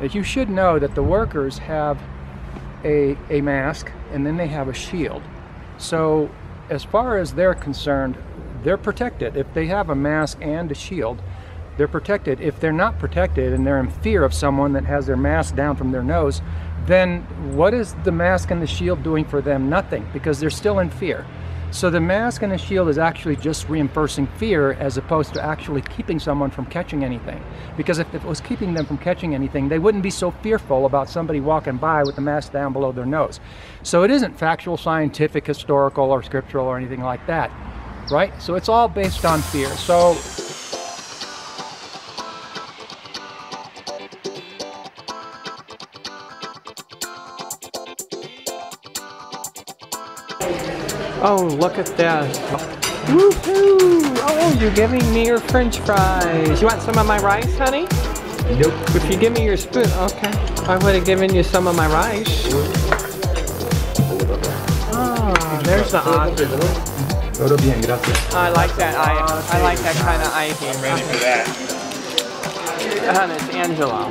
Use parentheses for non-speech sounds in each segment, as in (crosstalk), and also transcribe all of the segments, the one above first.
that you should know that the workers have a, a mask and then they have a shield. So as far as they're concerned, they're protected. If they have a mask and a shield, they're protected. If they're not protected and they're in fear of someone that has their mask down from their nose, then what is the mask and the shield doing for them? Nothing, because they're still in fear. So the mask and the shield is actually just reinforcing fear as opposed to actually keeping someone from catching anything. Because if it was keeping them from catching anything, they wouldn't be so fearful about somebody walking by with the mask down below their nose. So it isn't factual, scientific, historical, or scriptural, or anything like that, right? So it's all based on fear. So Oh, look at this. Woohoo! Oh, you're giving me your french fries. You want some of my rice, honey? Nope. If you give me your spoon, okay. I would have given you some of my rice. Ah, there's the ostrich. Todo bien, gracias. I like that. I I like that kind of icing. Ready for that. And it's Angelo.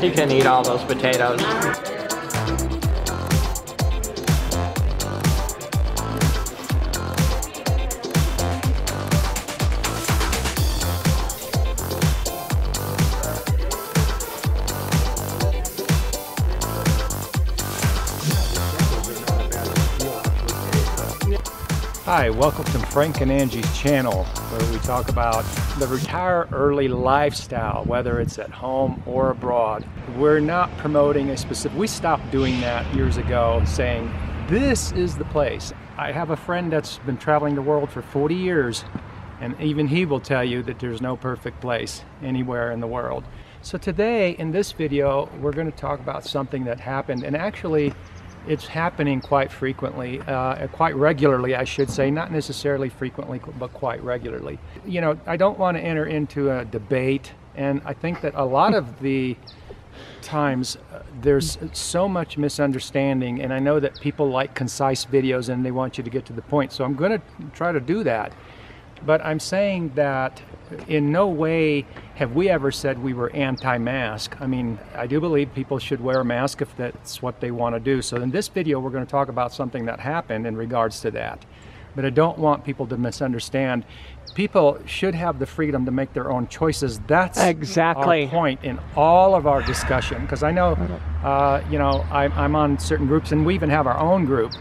He can eat all those potatoes. Hi, welcome to Frank and Angie's channel where we talk about the retire early lifestyle, whether it's at home or abroad. We're not promoting a specific, we stopped doing that years ago saying, this is the place. I have a friend that's been traveling the world for 40 years and even he will tell you that there's no perfect place anywhere in the world. So today in this video, we're going to talk about something that happened and actually it's happening quite frequently, uh, quite regularly, I should say, not necessarily frequently, but quite regularly. You know, I don't want to enter into a debate, and I think that a lot of the times uh, there's so much misunderstanding, and I know that people like concise videos and they want you to get to the point, so I'm going to try to do that. But I'm saying that in no way have we ever said we were anti-mask. I mean, I do believe people should wear a mask if that's what they want to do. So in this video, we're going to talk about something that happened in regards to that. But I don't want people to misunderstand. People should have the freedom to make their own choices. That's Exactly. our point in all of our discussion. Because I know, uh, you know, I'm, I'm on certain groups, and we even have our own group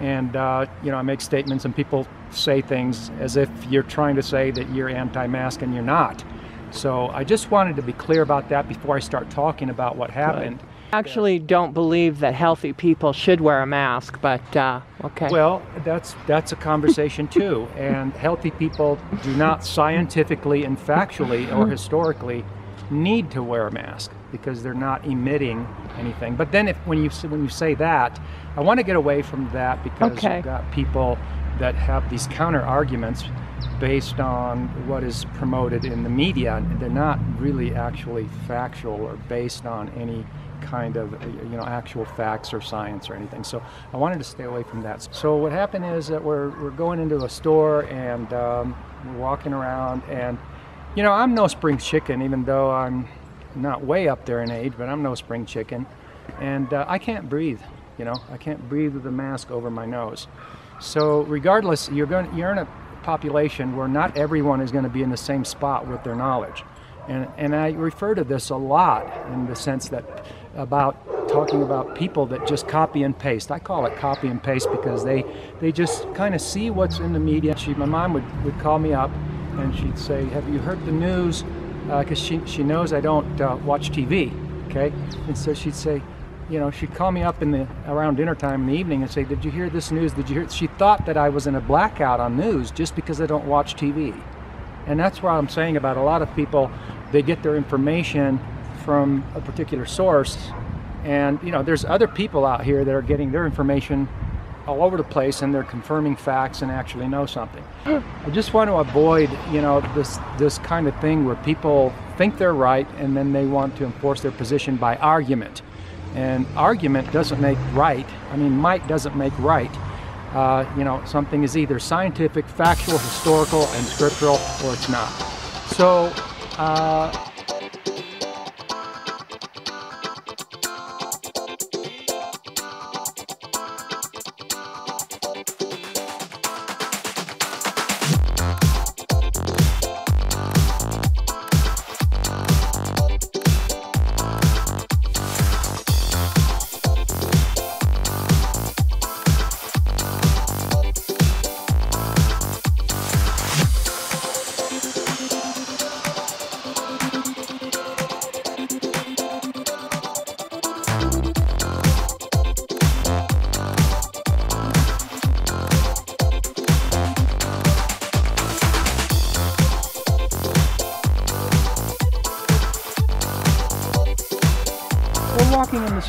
and uh, you know I make statements and people say things as if you're trying to say that you're anti-mask and you're not. So I just wanted to be clear about that before I start talking about what happened. Actually, don't believe that healthy people should wear a mask, but uh, okay. Well, that's that's a conversation (laughs) too. And healthy people do not scientifically and factually or (laughs) historically need to wear a mask because they're not emitting anything. But then if when you when you say that, I want to get away from that because Okay. you've got people that have these counter arguments based on what is promoted in the media and they're not really actually factual or based on any kind of you know actual facts or science or anything so i wanted to stay away from that so what happened is that we're, we're going into a store and um, we're walking around and you know i'm no spring chicken even though i'm not way up there in age but i'm no spring chicken and uh, i can't breathe you know i can't breathe with a mask over my nose so regardless you're going you're in a population where not everyone is going to be in the same spot with their knowledge and, and I refer to this a lot in the sense that about talking about people that just copy and paste. I call it copy and paste because they, they just kind of see what's in the media. She, my mom would, would call me up and she'd say, have you heard the news? Because she, she knows I don't uh, watch TV, okay? And so she'd say, you know, she'd call me up in the around dinner time in the evening and say, "Did you hear this news? Did you hear?" She thought that I was in a blackout on news just because I don't watch TV. And that's what I'm saying about a lot of people. They get their information from a particular source, and you know, there's other people out here that are getting their information all over the place, and they're confirming facts and actually know something. I just want to avoid, you know, this this kind of thing where people think they're right and then they want to enforce their position by argument. And argument doesn't make right. I mean, might doesn't make right. Uh, you know, something is either scientific, factual, historical, and scriptural, or it's not. So, uh,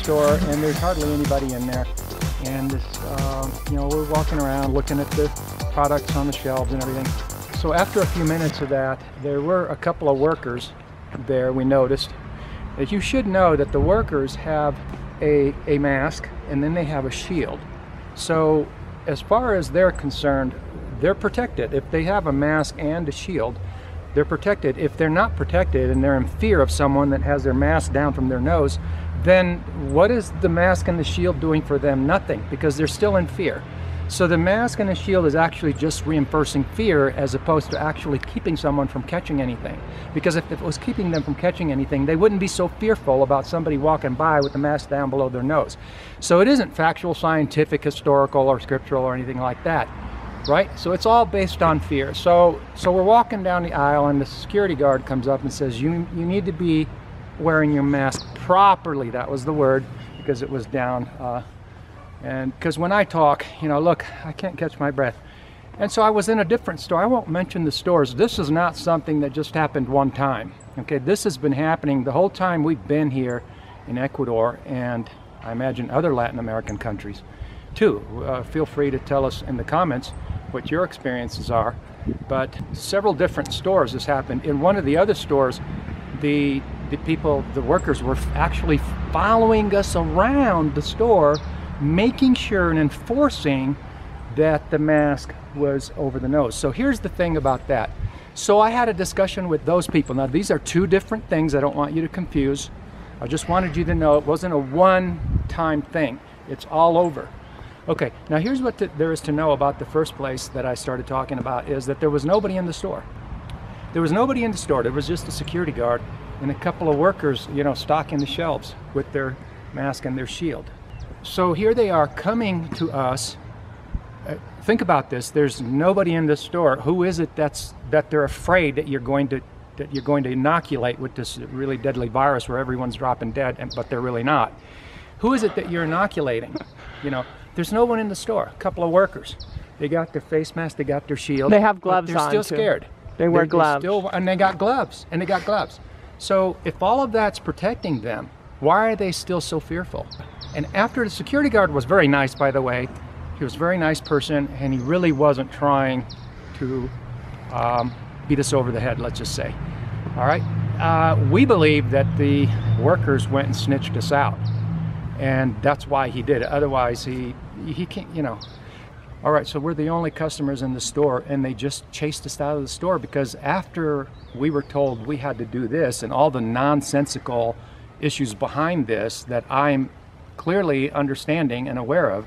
store, and there's hardly anybody in there. And this, uh, you know, we're walking around looking at the products on the shelves and everything. So after a few minutes of that, there were a couple of workers there. We noticed that you should know that the workers have a, a mask and then they have a shield. So as far as they're concerned, they're protected. If they have a mask and a shield, they're protected. If they're not protected and they're in fear of someone that has their mask down from their nose, then what is the mask and the shield doing for them? Nothing, because they're still in fear. So the mask and the shield is actually just reinforcing fear as opposed to actually keeping someone from catching anything. Because if it was keeping them from catching anything, they wouldn't be so fearful about somebody walking by with the mask down below their nose. So it isn't factual, scientific, historical, or scriptural or anything like that. Right? So it's all based on fear. So so we're walking down the aisle and the security guard comes up and says, You you need to be wearing your mask properly. That was the word because it was down uh, and because when I talk, you know, look, I can't catch my breath. And so I was in a different store. I won't mention the stores. This is not something that just happened one time. Okay, this has been happening the whole time we've been here in Ecuador and I imagine other Latin American countries too. Uh, feel free to tell us in the comments what your experiences are. But several different stores has happened. In one of the other stores, the the people, the workers were actually following us around the store making sure and enforcing that the mask was over the nose. So here's the thing about that. So I had a discussion with those people. Now these are two different things. I don't want you to confuse. I just wanted you to know it wasn't a one-time thing. It's all over. Okay, now here's what there is to know about the first place that I started talking about is that there was nobody in the store. There was nobody in the store. There was just a security guard and a couple of workers, you know, stocking the shelves with their mask and their shield. So here they are coming to us. Uh, think about this. There's nobody in the store. Who is it that's that they're afraid that you're going to that you're going to inoculate with this really deadly virus where everyone's dropping dead, and, but they're really not? Who is it that you're inoculating? (laughs) You know, there's no one in the store. A couple of workers. They got their face mask. They got their shield. They have gloves they're on. They're too. still scared. They wear they, gloves. Still, and they got gloves. And they got gloves. So if all of that's protecting them, why are they still so fearful? And after the security guard was very nice, by the way, he was a very nice person, and he really wasn't trying to um, beat us over the head, let's just say. All right. Uh, we believe that the workers went and snitched us out, and that's why he did it. Otherwise, he he can't, you know. All right, so we're the only customers in the store, and they just chased us out of the store because after we were told we had to do this and all the nonsensical issues behind this that I'm clearly understanding and aware of.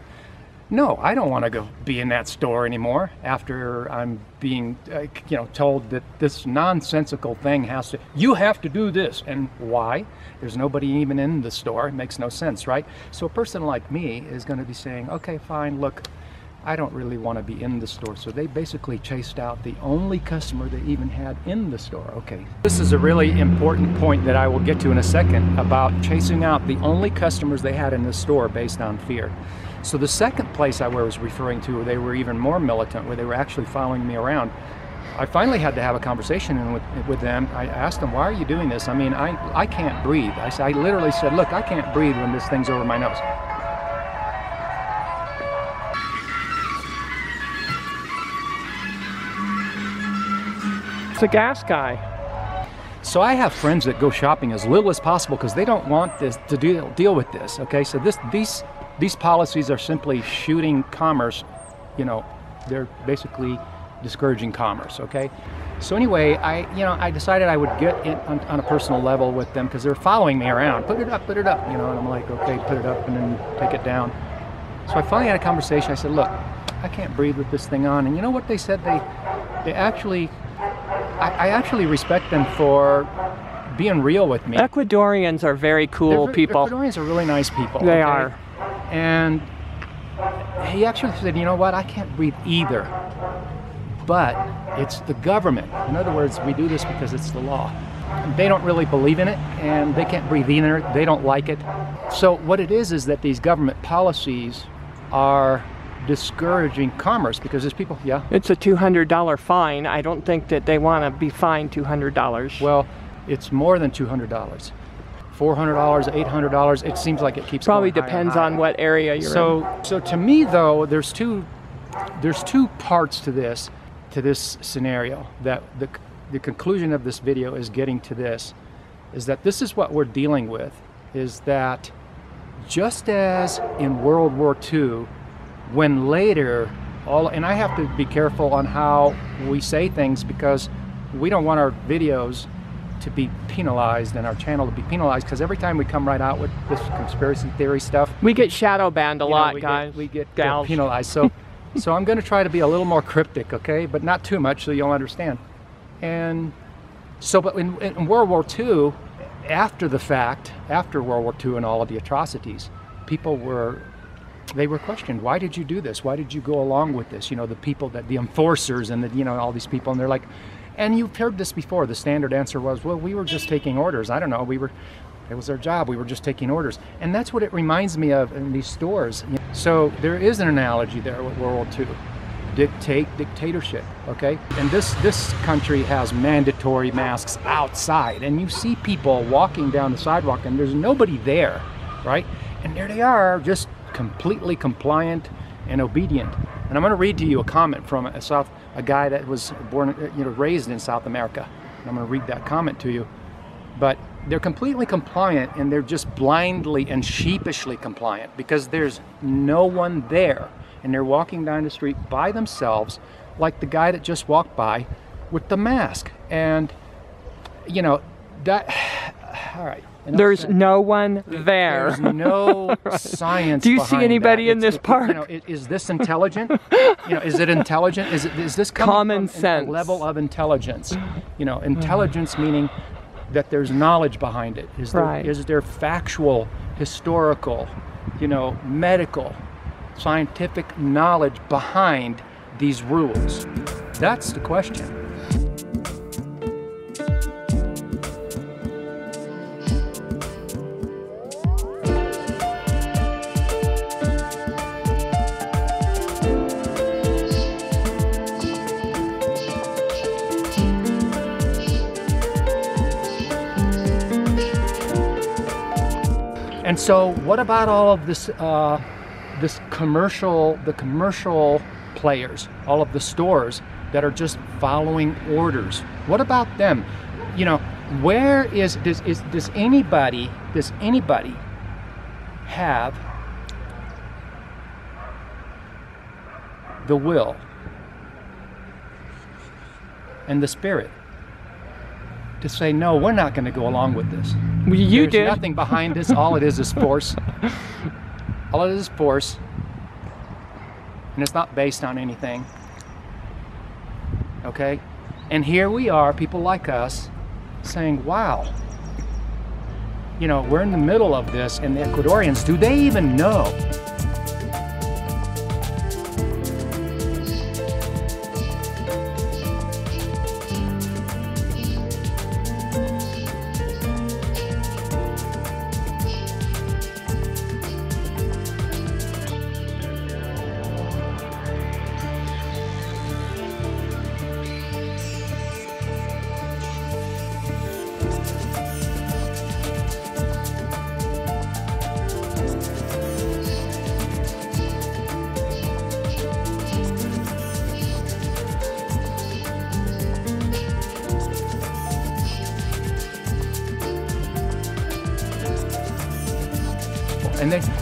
No, I don't want to go be in that store anymore after I'm being, you know, told that this nonsensical thing has to. You have to do this, and why? There's nobody even in the store. It makes no sense, right? So a person like me is going to be saying, okay, fine. Look, I don't really want to be in the store. So they basically chased out the only customer they even had in the store. Okay. This is a really important point that I will get to in a second about chasing out the only customers they had in the store based on fear. So the second place I was referring to, where they were even more militant, where they were actually following me around. I finally had to have a conversation with, with them. I asked them, why are you doing this? I mean, I, I can't breathe. I, I literally said, look, I can't breathe when this thing's over my nose. It's a gas guy. So I have friends that go shopping as little as possible because they don't want this to deal deal with this. Okay, so this these these policies are simply shooting commerce. You know, they're basically discouraging commerce. Okay, so anyway, I you know I decided I would get in on, on a personal level with them because they're following me around. Put it up, put it up. You know, and I'm like, okay, put it up and then take it down. So I finally had a conversation. I said, look, I can't breathe with this thing on. And you know what they said? They they actually I, I, actually respect them for being real with me. Ecuadorians are very cool They're, people. Ecuadorians are really nice people. They okay? are. And he actually said, you know what, I can't breathe either. But it's the government. In other words, we do this because it's the law. They don't really believe in it and they can't breathe either. They don't like it. So what it is is that these government policies are discouraging commerce because there's people, yeah? It's a $200 fine. I don't think that they want to be fined $200. Well, it's more than $200. $400, $800. It seems like it keeps Probably going higher and depends on what area you're in. So, so to me though, there's two, there's two parts to this, to this scenario. That the the conclusion of this video is getting to this, is that this is what we're dealing with, is that just as in World War II, when later all, and I have to be careful on how we say things because we don't want our videos to be penalized and our channel to be penalized because every time we come right out with this conspiracy theory stuff, we get shadow banned a you know, lot, we guys. Get, we get uh, gals. penalized. So, (laughs) so I'm going to try to be a little more cryptic, okay, but not too much, so you'll understand. And so, but in, in World War II, after the fact, after World War II and all of the atrocities, people were they were questioned. Why did you do this? Why did you go along with this? You know, the people that the enforcers and the you know all these people, and they're like, and you've heard this before. The standard answer was, well, we were just taking orders. I don't know. We were. It was our job. We were just taking orders, and that's what it reminds me of in these stores. So there is an analogy there with World War II dictate dictatorship okay and this this country has mandatory masks outside and you see people walking down the sidewalk and there's nobody there right and there they are just completely compliant and obedient. And i'm going to read to you a comment from a south a guy that was born uh, you know raised in south america. And i'm going to read that comment to you. But they're completely compliant and they're just blindly and sheepishly compliant because there's no one there. And they're walking down the street by themselves like the guy that just walked by with the mask. And you know that (sighs) all right enough There's said. no one there. There's no (laughs) science. Do you see anybody that. in It's- this park? You know, is this intelligent? you know, is it intelligent? Is it is this Common sense. level of intelligence? You know, intelligence meaning that there's knowledge behind it. Is there Right. is there factual, historical, you know, medical, scientific knowledge behind these rules? That's the question. And so, what about all of this, uh, this commercial, the commercial players, all of the stores that are just following orders? What about them? You know, where is does is does anybody does anybody have the will and the spirit to say no? We're not going to go along with this. Well, you There's did. nothing behind this. All it is is force. (laughs) All it is is force. And it's not based on anything. Okay? And here we are, people like us, saying, wow, you know, we're in the middle of this, and the Ecuadorians, do they even know?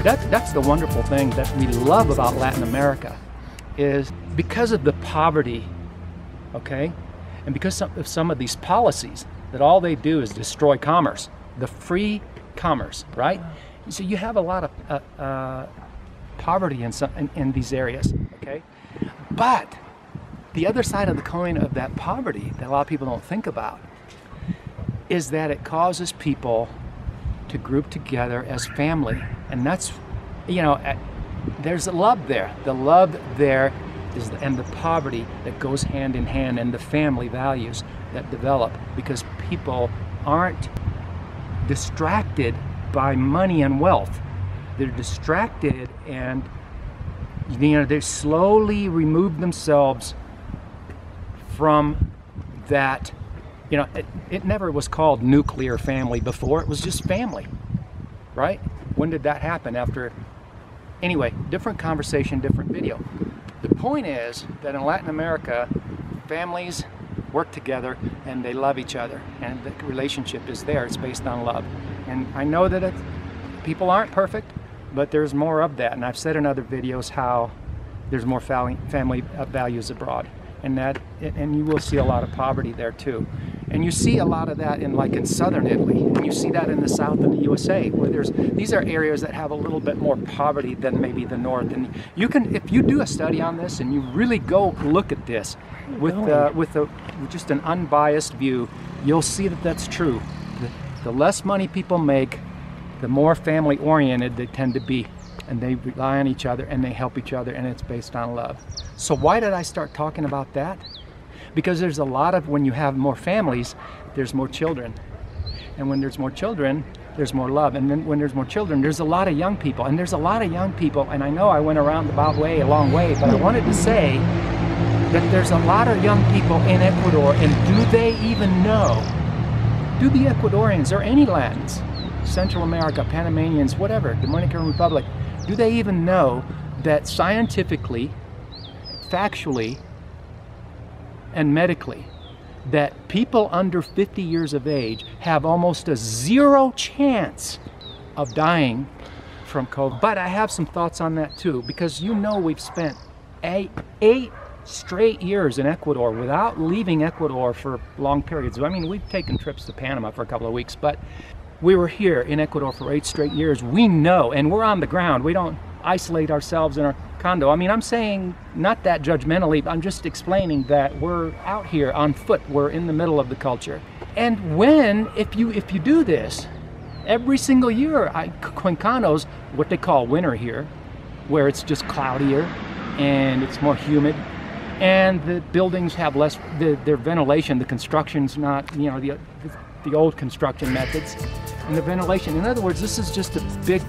That, that's the wonderful thing that we love about Latin America is because of the poverty, okay, and because some- of some of these policies that all they do is destroy commerce, the free commerce, right? So you have a lot of uh, uh, poverty in, some, in, in these areas, okay? But the other side of the coin of that poverty that a lot of people don't think about is that it causes people to group together as family and that's you know there's a love there the love there is and the poverty that goes hand in hand and the family values that develop because people aren't distracted by money and wealth they're distracted and you know they slowly remove themselves from that You know, it, it never was called nuclear family before. It was just family, right? When did that happen? After, anyway, different conversation, different video. The point is that in Latin America, families work together and they love each other and the relationship is there. It's based on love. And I know that people aren't perfect, but there's more of that. And I've said in other videos how there's more family uh, values abroad and that and you will see a lot of poverty there too and you see a lot of that in like in southern Italy and you see that in the south of the USA where there's these are areas that have a little bit more poverty than maybe the north and you can if you do a study on this and you really go look at this with uh, with a just an unbiased view you'll see that that's true the, the less money people make the more family oriented they tend to be and they rely on each other and they help each other and it's based on love. So why did I start talking about that? Because there's a lot of, when you have more families, there's more children. And when there's more children, there's more love. And then when there's more children, there's a lot of young people. And there's a lot of young people, and I know I went around the about way, a long way, but I wanted to say that there's a lot of young people in Ecuador, and do they even know? Do the Ecuadorians or any Latins, Central America, Panamanians, whatever, Dominican Republic, do they even know that scientifically, factually, and medically, that people under 50 years of age have almost a zero chance of dying from COVID. But I have some thoughts on that too, because you know we've spent eight, eight straight years in Ecuador without leaving Ecuador for long periods. I mean, we've taken trips to Panama for a couple of weeks, but we were here in Ecuador for eight straight years. We know, and we're on the ground. We don't isolate ourselves in our condo. I mean, I'm saying not that judgmentally, I'm just explaining that we're out here on foot. We're in the middle of the culture. And when, if you if you do this, every single year, I, Cuencanos, what they call winter here, where it's just cloudier and it's more humid, and the buildings have less, the, their ventilation, the construction's not, you know, the, the old construction methods and the ventilation. In other words, this is just a big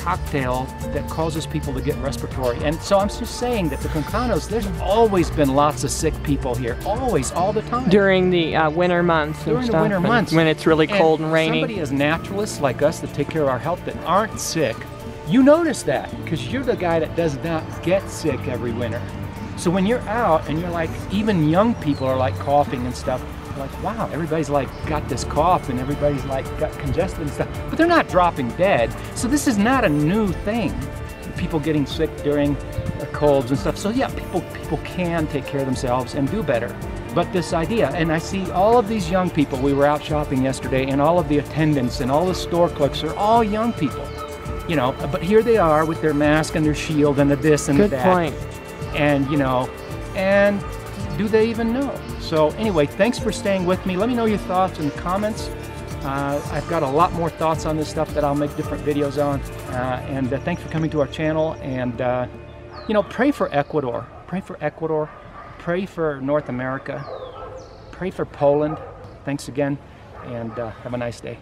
cocktail that causes people to get respiratory. And so I'm just saying that the Cuencanos, there's always been lots of sick people here, always, all the time. During the uh, winter months During the stuff, winter months. When it's really cold and, and rainy. Somebody as naturalists like us that take care of our health that aren't sick, you notice that because you're the guy that does not get sick every winter. So when you're out and you're like, even young people are like coughing and stuff, like, wow, everybody's like got this cough and everybody's like got congested and stuff, but they're not dropping dead. So this is not a new thing. People getting sick during colds and stuff. So yeah, people people can take care of themselves and do better. But this idea, and I see all of these young people. We were out shopping yesterday, and all of the attendants and all the store clerks are all young people. You know, but here they are with their mask and their shield and the this and Good the that. Good point. And you know, and do they even know? So anyway, thanks for staying with me. Let me know your thoughts in the comments. Uh, I've got a lot more thoughts on this stuff that I'll make different videos on. Uh, and uh, thanks for coming to our channel. And, uh, you know, pray for Ecuador. Pray for Ecuador. Pray for North America. Pray for Poland. Thanks again, and uh, have a nice day.